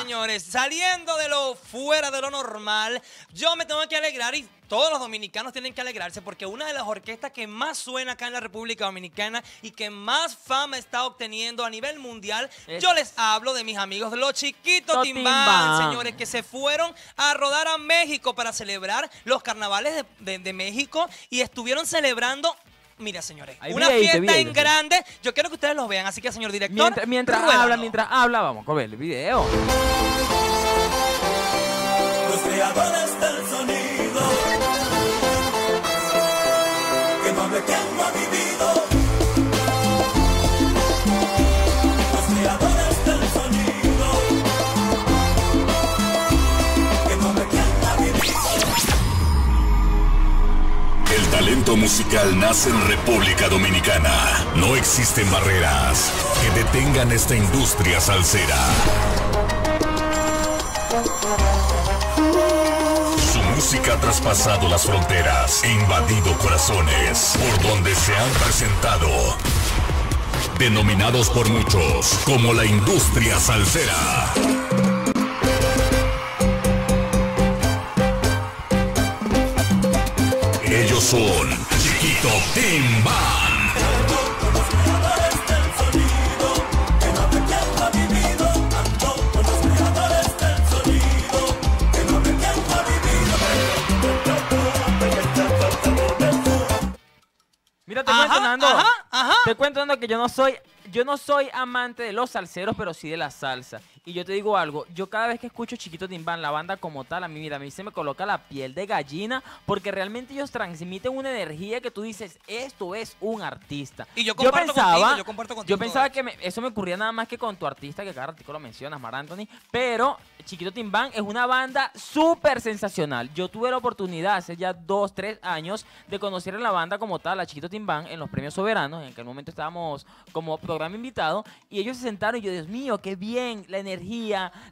Señores, saliendo de lo fuera de lo normal, yo me tengo que alegrar y todos los dominicanos tienen que alegrarse porque una de las orquestas que más suena acá en la República Dominicana y que más fama está obteniendo a nivel mundial, Es- yo les hablo de mis amigos de los chiquitos Timbán, Timbán. señores, que se fueron a rodar a México para celebrar los carnavales de, de- de México y estuvieron celebrando. Mira, señores, una fiesta en grande. Yo quiero que ustedes los vean, así que, señor director. Mientras, habla, mientras habla, vamos a ver el video. los creadores del sonido. Talento musical nace en República Dominicana. No existen barreras que detengan esta industria salsera. Su música ha traspasado las fronteras e invadido corazones por donde se han presentado. Denominados por muchos como la industria salsera. Ellos son Chiquito Timban. Mira, te Ajá, cuento, Nando. ajá, ajá. Te cuento, Nando, que yo no soy, yo no soy amante de los salseros, pero sí de la salsa. Y yo te digo algo, yo cada vez que escucho Chiquito Timbán, la banda como tal, a mí, mira, a mí se me coloca la piel de gallina, porque realmente ellos transmiten una energía que tú dices, esto es un artista. Y yo comparto contigo, yo comparto contigo Yo pensaba que me- eso me ocurría nada más que con tu artista, que cada ratito lo mencionas, Mar Anthony, pero Chiquito Timbán es una banda súper sensacional. Yo tuve la oportunidad hace ya dos, tres años de conocer a la banda como tal, a Chiquito Timbán, en los premios soberanos, en aquel momento estábamos como programa invitado, y ellos se sentaron y yo, Dios mío, qué bien, la energía,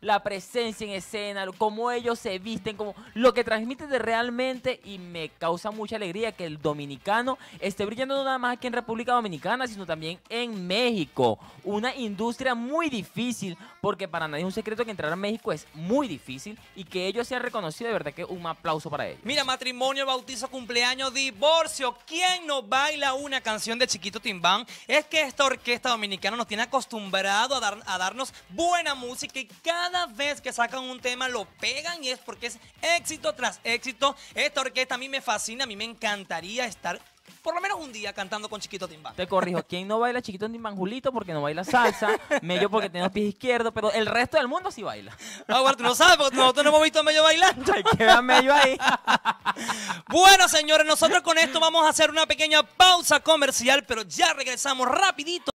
la presencia en escena, cómo ellos se visten, como lo que transmiten de realmente, y me causa mucha alegría que el dominicano esté brillando no nada más aquí en República Dominicana, sino también en México. Una industria muy difícil, porque para nadie es un secreto que entrar a México es muy difícil y que ellos sean reconocidos, de verdad que un aplauso para ellos. Mira, matrimonio, bautizo, cumpleaños, divorcio. ¿Quién no baila una canción de Chiquito Timbán? Es que esta orquesta dominicana nos tiene acostumbrado a, dar- a darnos buena música y cada vez que sacan un tema lo pegan y es porque es éxito tras éxito. Esta orquesta a mí me fascina, a mí me encantaría estar por lo menos un día cantando con Chiquito Timbán. Te corrijo, ¿quién no baila chiquito Timbán? Julito porque no baila salsa, Mello porque tiene los pies izquierdos, pero el resto del mundo sí baila. Ah, bueno, tú no sabes, porque nosotros no hemos visto a medio bailando. Hay que ver a Mello ahí. Bueno, señores, nosotros con esto vamos a hacer una pequeña pausa comercial, pero ya regresamos rapidito.